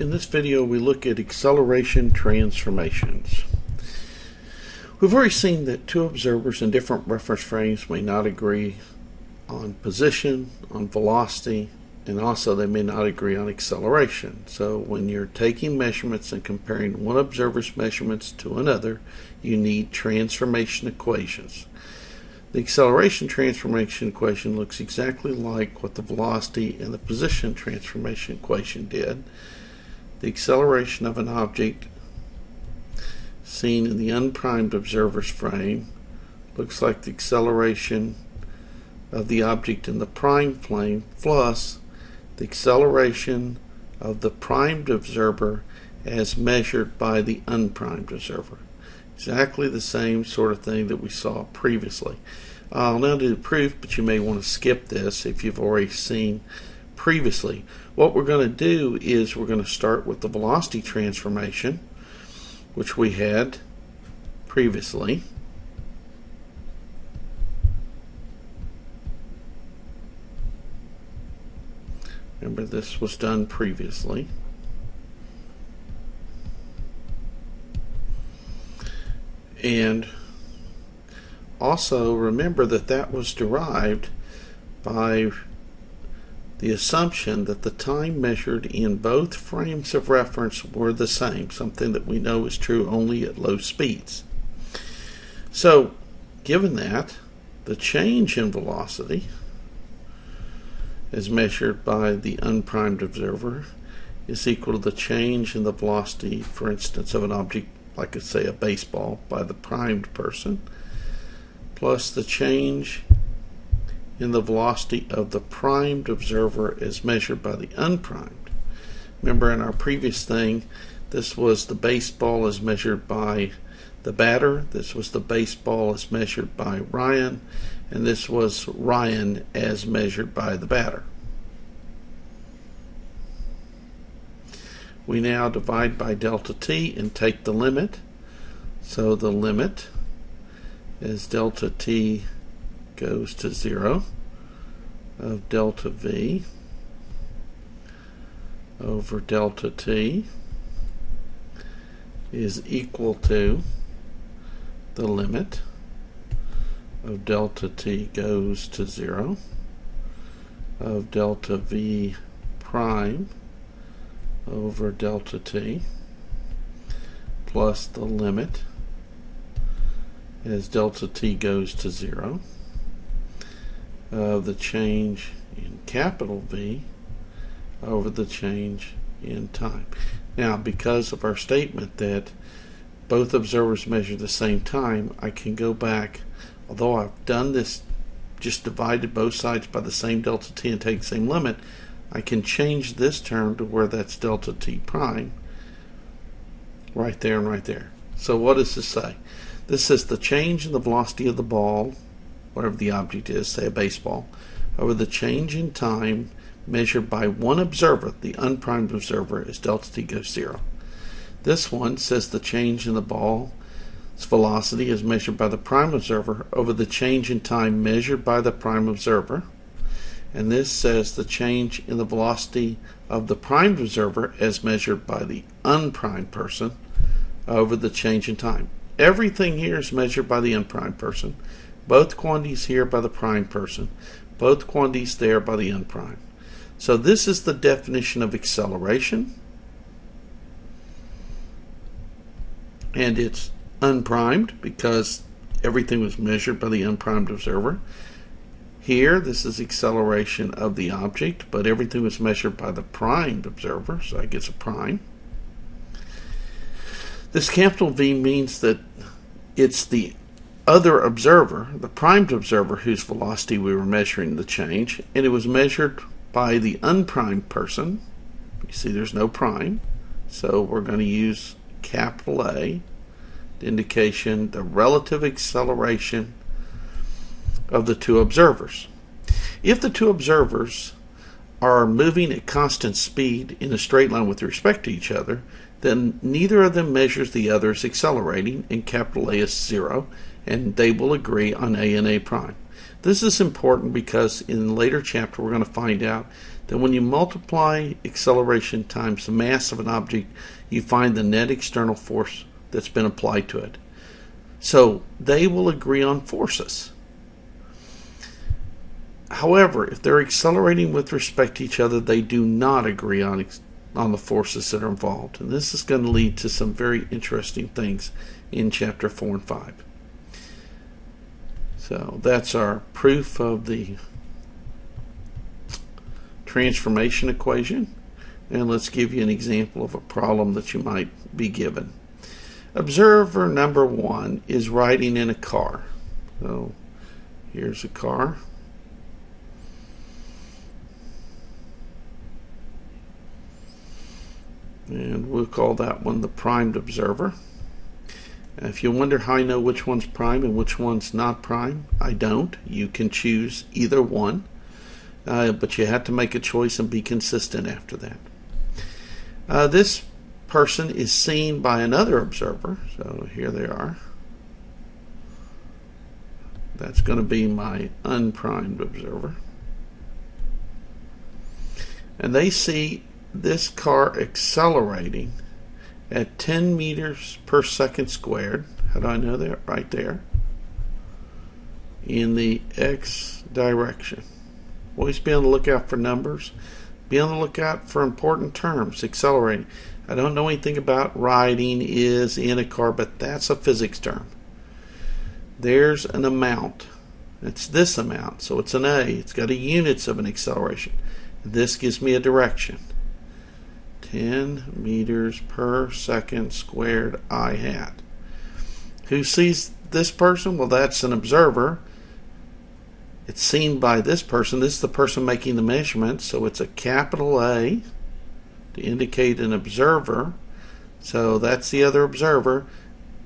In this video we look at acceleration transformations. We've already seen that two observers in different reference frames may not agree on position, on velocity, and also they may not agree on acceleration. So when you're taking measurements and comparing one observer's measurements to another, you need transformation equations. The acceleration transformation equation looks exactly like what the velocity and the position transformation equation did. The acceleration of an object seen in the unprimed observer's frame looks like the acceleration of the object in the primed frame plus the acceleration of the primed observer as measured by the unprimed observer. Exactly the same sort of thing that we saw previously. I'll now do the proof, but you may want to skip this if you've already seen previously. What we're going to do is we're going to start with the velocity transformation, which we had previously. Remember, this was done previously. And also remember that that was derived by the assumption that the time measured in both frames of reference were the same, something that we know is true only at low speeds. So, given that, the change in velocity as measured by the unprimed observer is equal to the change in the velocity, for instance, of an object like, say, a baseball by the primed person, plus the change in the velocity of the primed observer as measured by the unprimed. Remember in our previous thing, this was the baseball as measured by the batter, this was the baseball as measured by Ryan, and this was Ryan as measured by the batter. We now divide by delta t and take the limit. So the limit as delta t goes to 0 of delta v over delta t is equal to the limit of delta t goes to 0 of delta v prime over delta t plus the limit as delta t goes to 0 of the change in capital V over the change in time. Now, because of our statement that both observers measure the same time, I can go back, although I've done this, just divided both sides by the same delta t and take the same limit, I can change this term to where that's delta t prime right there and right there. So what does this say? This says the change in the velocity of the ball, whatever the object is, say a baseball, over the change in time measured by one observer, the unprimed observer, as delta t goes zero. This one says the change in the ball's velocity is measured by the prime observer over the change in time measured by the prime observer and this says the change in the velocity of the primed observer as measured by the unprimed person over the change in time. Everything here is measured by the unprimed person. Both quantities here by the prime person. Both quantities there by the unprimed. So this is the definition of acceleration. And it's unprimed because everything was measured by the unprimed observer. Here, this is acceleration of the object, but everything was measured by the primed observer, so I get a prime. This capital V means that it's the other observer, the primed observer, whose velocity we were measuring the change, and it was measured by the unprimed person. You see there's no prime, so we're going to use capital A, the indication the relative acceleration of the two observers. If the two observers are moving at constant speed in a straight line with respect to each other, then neither of them measures the other's accelerating, and capital A is zero, and they will agree on A and A prime. This is important because in later chapter we're going to find out that when you multiply acceleration times the mass of an object, you find the net external force that's been applied to it. So they will agree on forces. However, if they're accelerating with respect to each other, they do not agree on on the forces that are involved. And this is going to lead to some very interesting things in chapter 4 and 5. So that's our proof of the transformation equation. And let's give you an example of a problem that you might be given. Observer number one is riding in a car. So here's a car. And we'll call that one the primed observer. If you wonder how I know which one's prime and which one's not prime, I don't. You can choose either one, uh, but you have to make a choice and be consistent after that. Uh, this person is seen by another observer, so here they are. That's going to be my unprimed observer. And they see this car accelerating at 10 meters per second squared. How do I know that? Right there. In the x direction. Always be on the lookout for numbers. Be on the lookout for important terms. Accelerating. I don't know anything about riding is in a car, but that's a physics term. There's an amount. It's this amount, so it's an A. It's got a units of an acceleration. This gives me a direction. 10 meters per second squared I hat. Who sees this person? Well, that's an observer. It's seen by this person. This is the person making the measurement, so it's a capital A to indicate an observer. So that's the other observer.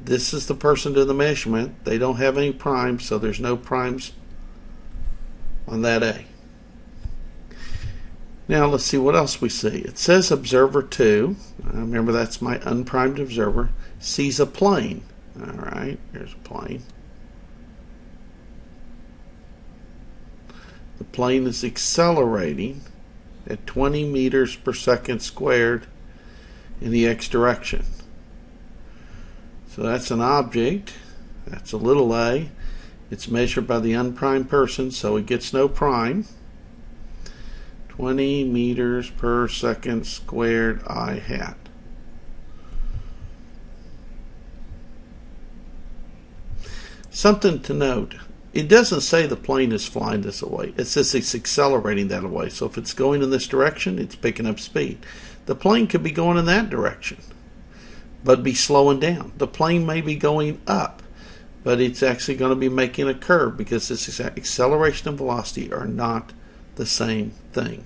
This is the person doing the measurement. They don't have any primes, so there's no primes on that A. Now let's see what else we see. It says observer 2. Uh, remember that's my unprimed observer. Sees a plane. Alright, here's a plane. The plane is accelerating at 20 meters per second squared in the x direction. So that's an object. That's a little a. It's measured by the unprimed person, so it gets no prime. 20 meters per second squared I hat. Something to note. It doesn't say the plane is flying this away. It says it's accelerating that away. So if it's going in this direction, it's picking up speed. The plane could be going in that direction, but be slowing down. The plane may be going up, but it's actually going to be making a curve because this acceleration and velocity are not the same thing.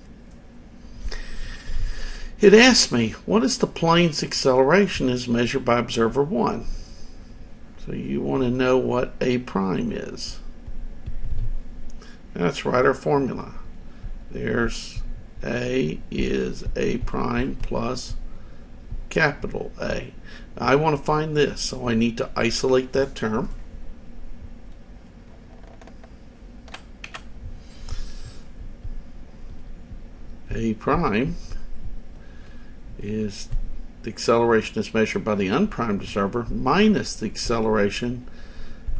It asks me, what is the plane's acceleration as measured by observer 1? So you want to know what A prime is. Let's write our formula. There's A is A prime plus capital A. I want to find this, so I need to isolate that term. A prime is the acceleration is measured by the unprimed observer minus the acceleration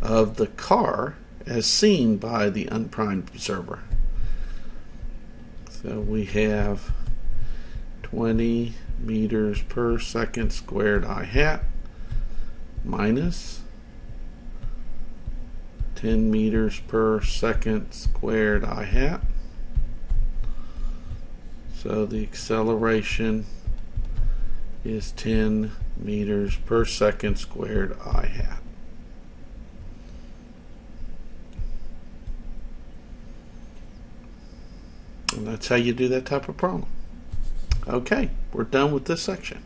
of the car as seen by the unprimed observer. So we have 20 meters per second squared I hat minus 10 meters per second squared I hat. So the acceleration is 10 meters per second squared I hat. And that's how you do that type of problem. Okay, we're done with this section.